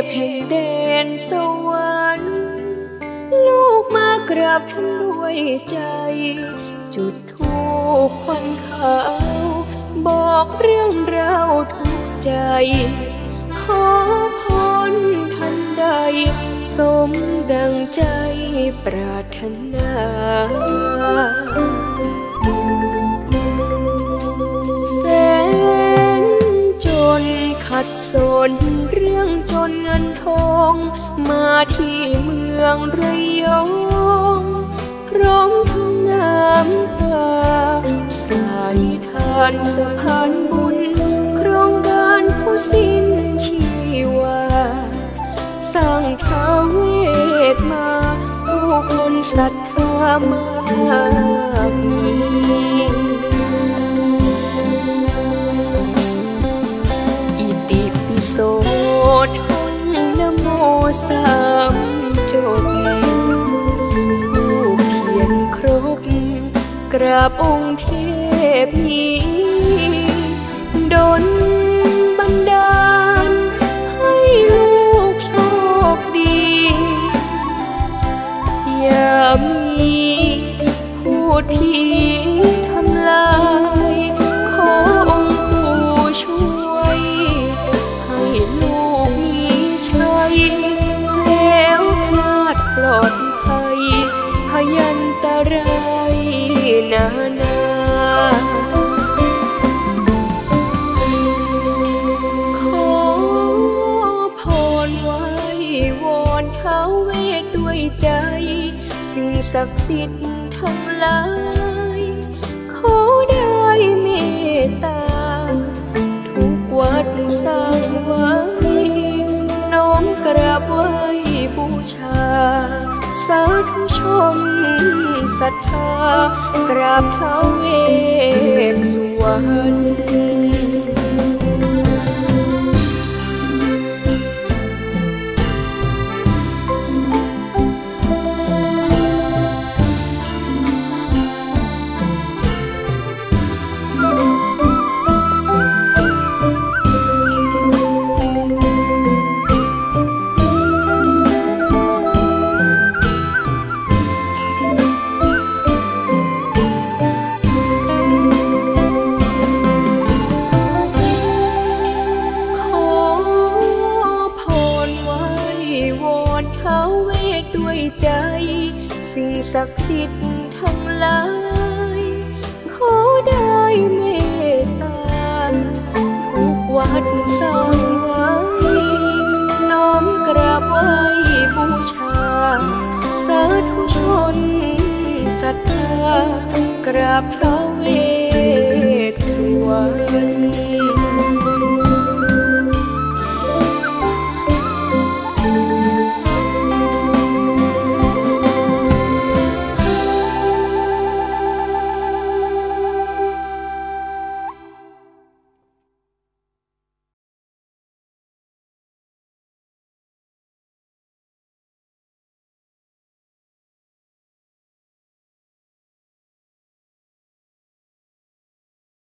พแห่งแดนสวรรค์ ลูกมากราบท่านด้วยใจ จุดทูปควันขาว บอกเรื่องราวทุกใจ ขอพรทันใด สมดังใจปรารถนา ขัดสนเรื่องจนเงินทอง มาที่เมืองระยองพร้อมทั้งน้ำตาสายทานสะพานบุญ โครงการผู้สิ้นชีวา สร้างท้าเวทมาผู้คนศรัทธามากมี โสทนนะโมสามจบผู้เขียนครบ กราบองค์เทพนี้ดนบันดาล ให้ลูกโชคดี อย่ามีพูดผีทำลาย นานาขอพรไว้วอนเท้าเวทด้วยใจ สิ่งศักดิ์สิทธิ์ทั้งหลาย ขอได้เมตตา ทุกวัดสร้างไว้ น้อมกราบไหว้บูชา สาธุชน ศรัทธากราบเท้าเวสวรรณ สิ่งศักดิ์สิทธิ์ทั้งหลาย ขอได้เมตตาทุกวัดสร้างไว้ น้อมกราบไหว้บูชา สาธุชนศรัทธากราบพระเวสสุวรรณ